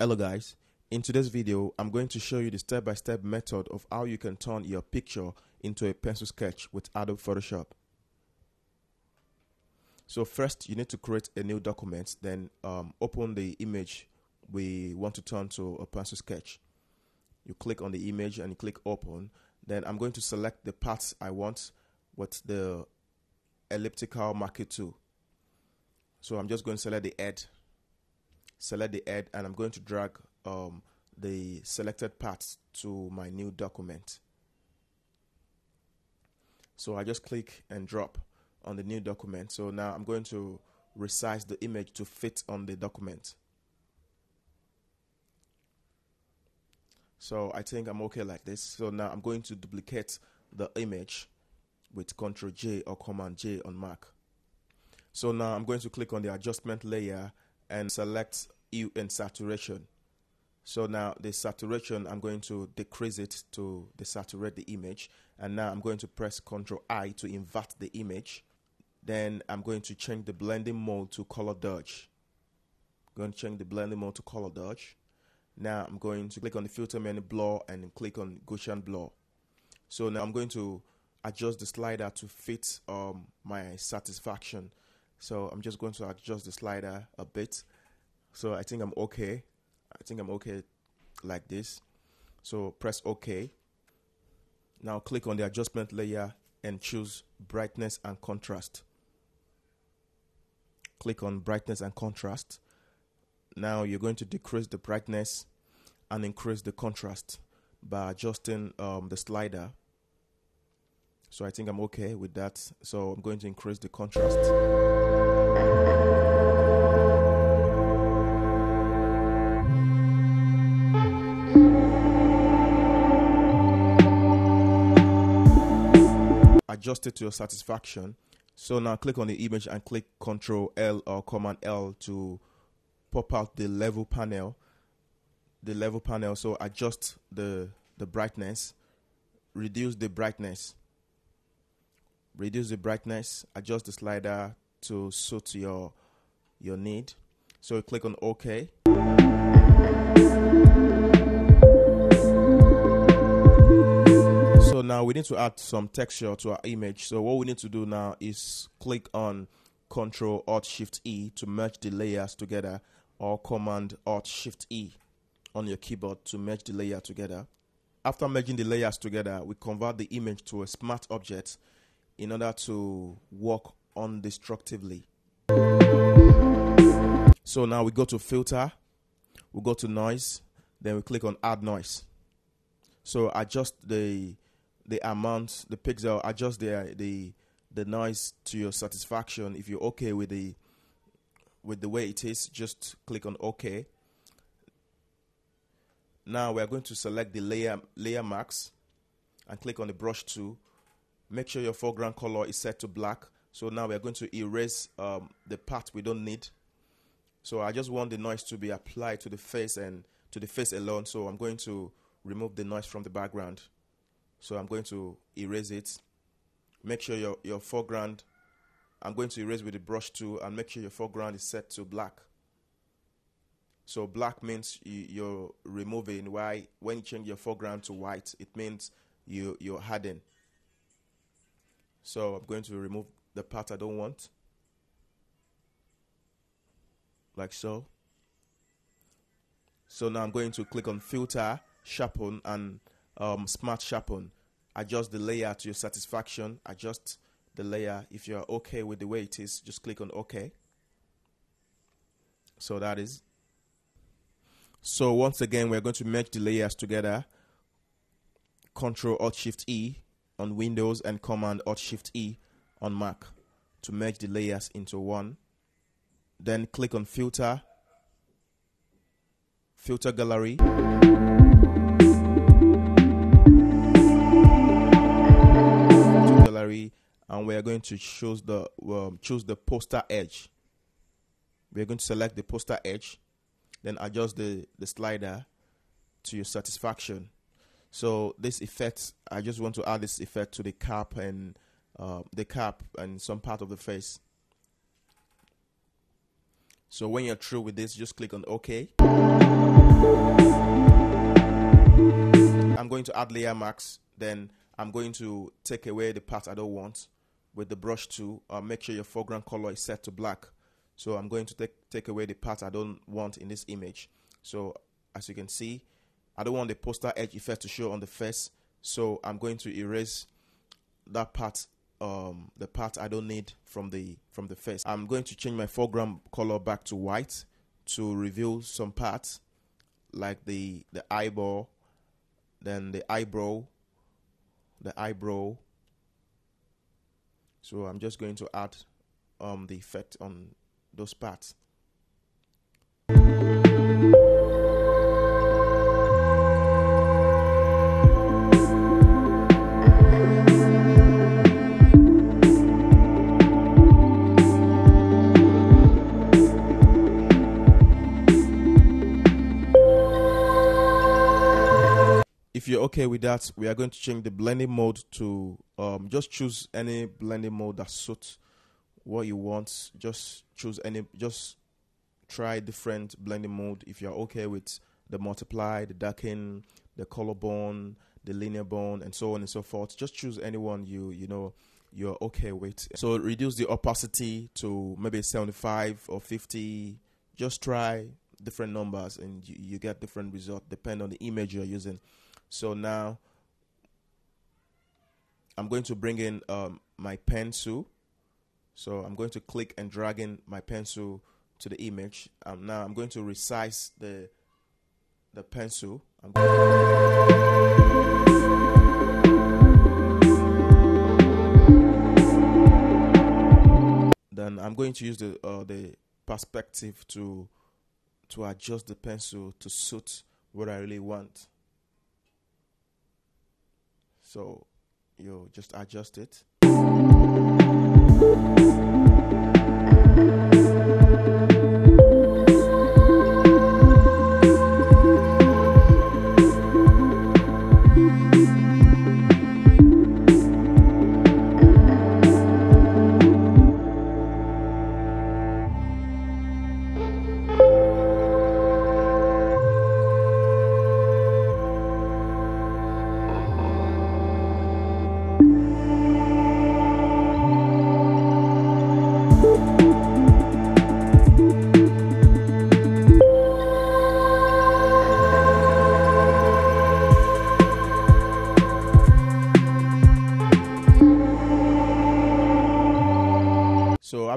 Hello guys, in today's video I'm going to show you the step-by-step method of how you can turn your picture into a pencil sketch with Adobe Photoshop. So first you need to create a new document then um, open the image we want to turn to a pencil sketch. You click on the image and you click open then I'm going to select the parts I want with the elliptical marquee tool. So I'm just going to select the head select the head and I'm going to drag um, the selected parts to my new document. So I just click and drop on the new document. So now I'm going to resize the image to fit on the document. So I think I'm okay like this. So now I'm going to duplicate the image with Ctrl J or Command J on Mac. So now I'm going to click on the adjustment layer and select hue and saturation. So now the saturation, I'm going to decrease it to desaturate the image. And now I'm going to press Ctrl I to invert the image. Then I'm going to change the blending mode to color dodge. I'm going to change the blending mode to color dodge. Now I'm going to click on the filter menu blur and click on Gaussian blur. So now I'm going to adjust the slider to fit um, my satisfaction. So I'm just going to adjust the slider a bit. So I think I'm okay. I think I'm okay like this. So press OK. Now click on the adjustment layer and choose brightness and contrast. Click on brightness and contrast. Now you're going to decrease the brightness and increase the contrast by adjusting um, the slider. So I think I'm okay with that. So I'm going to increase the contrast. adjust it to your satisfaction. So now click on the image and click Control L or Command L to pop out the level panel. The level panel. So adjust the the brightness, reduce the brightness, reduce the brightness, adjust the slider to suit your your need. So click on OK. So now we need to add some texture to our image. So what we need to do now is click on Control Alt Shift E to merge the layers together or Command Alt Shift E on your keyboard to merge the layer together. After merging the layers together, we convert the image to a smart object in order to work undestructively. So now we go to filter, we go to noise, then we click on add noise. So adjust the the amount, the pixel, adjust the the the noise to your satisfaction. If you're okay with the with the way it is, just click on OK. Now we are going to select the layer layer mask and click on the brush tool. Make sure your foreground color is set to black. So now we are going to erase um, the part we don't need. So I just want the noise to be applied to the face and to the face alone. So I'm going to remove the noise from the background. So I'm going to erase it. Make sure your, your foreground, I'm going to erase with the brush tool and make sure your foreground is set to black. So black means you, are removing. Why? When you change your foreground to white, it means you you're hiding. So I'm going to remove the part I don't want, like so. So now I'm going to click on Filter, Sharpen, and um, smart sharpen. Adjust the layer to your satisfaction. Adjust the layer. If you're okay with the way it is, just click on OK. So that is. So once again, we're going to merge the layers together. Control Alt Shift E on Windows and Command Alt Shift E on Mac to merge the layers into one. Then click on Filter, Filter Gallery. and we are going to choose the um, choose the poster edge. We are going to select the poster edge, then adjust the the slider to your satisfaction. So this effect, I just want to add this effect to the cap and uh, the cap and some part of the face. So when you're through with this, just click on OK. I'm going to add layer mask. Then I'm going to take away the part I don't want with the brush tool. Uh, make sure your foreground color is set to black. So I'm going to take, take away the part I don't want in this image. So as you can see, I don't want the poster edge effect to show on the face. So I'm going to erase that part um, the part I don't need from the from the face. I'm going to change my foreground color back to white to reveal some parts like the the eyeball, then the eyebrow, the eyebrow. So I'm just going to add um, the effect on those parts. Okay with that, we are going to change the blending mode to um, just choose any blending mode that suits what you want. Just choose any, just try different blending mode. If you're okay with the multiply, the darken, the color burn, the linear burn, and so on and so forth, just choose anyone you you know you're okay with. So reduce the opacity to maybe 75 or 50. Just try different numbers and you, you get different results depending on the image you're using. So now I'm going to bring in um, my pencil. So I'm going to click and drag in my pencil to the image. Um, now I'm going to resize the the pencil. then I'm going to use the uh, the perspective to to adjust the pencil to suit what I really want. So you just adjust it.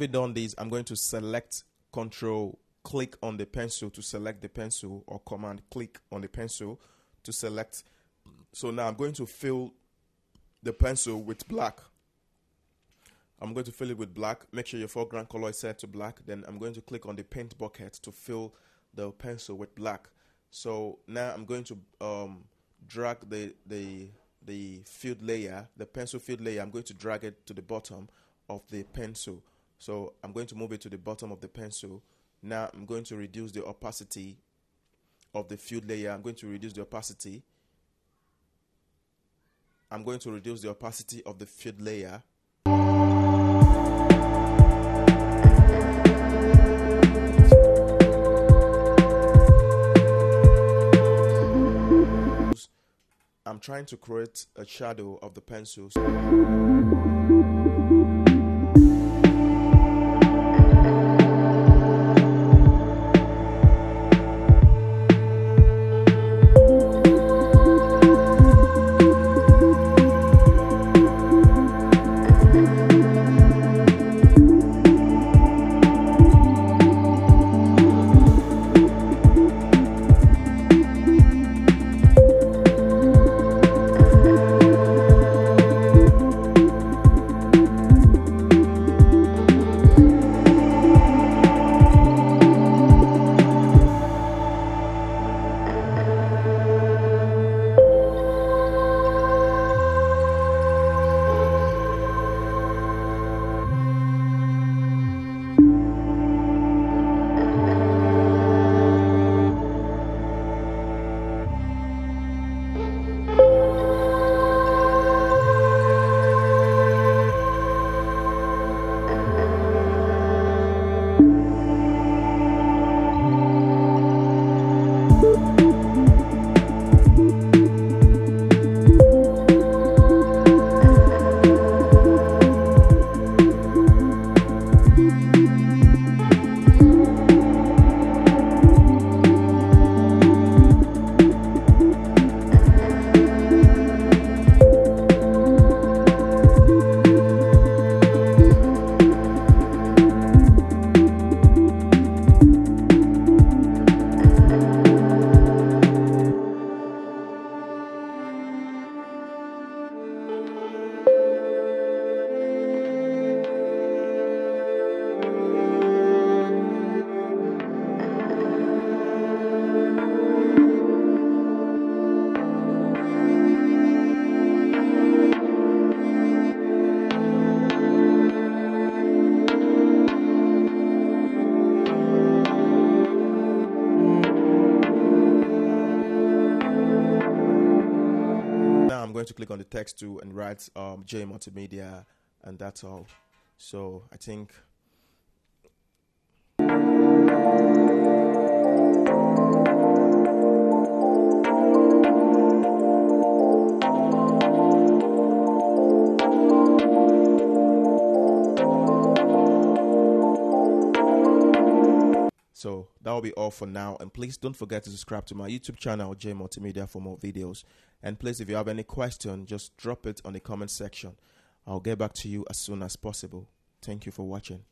Having done this, I'm going to select control click on the pencil to select the pencil or command click on the pencil to select. So now I'm going to fill the pencil with black. I'm going to fill it with black. Make sure your foreground color is set to black. Then I'm going to click on the paint bucket to fill the pencil with black. So now I'm going to um, drag the the the field layer, the pencil field layer. I'm going to drag it to the bottom of the pencil. So I'm going to move it to the bottom of the pencil. Now I'm going to reduce the opacity of the field layer. I'm going to reduce the opacity. I'm going to reduce the opacity of the field layer. I'm trying to create a shadow of the pencils. To click on the text too and write um, Jhay Multimedia, and that's all. So I think. So that will be all for now. And please don't forget to subscribe to my YouTube channel, Jhay Multimedia, for more videos. And please, if you have any question, just drop it on the comment section. I'll get back to you as soon as possible. Thank you for watching.